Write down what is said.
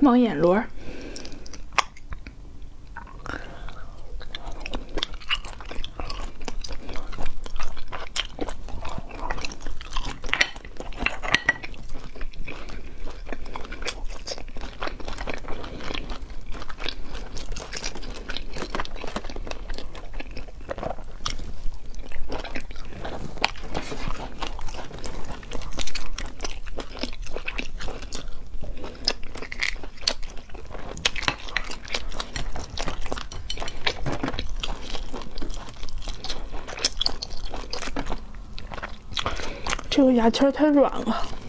猫眼螺。这个牙签太软了。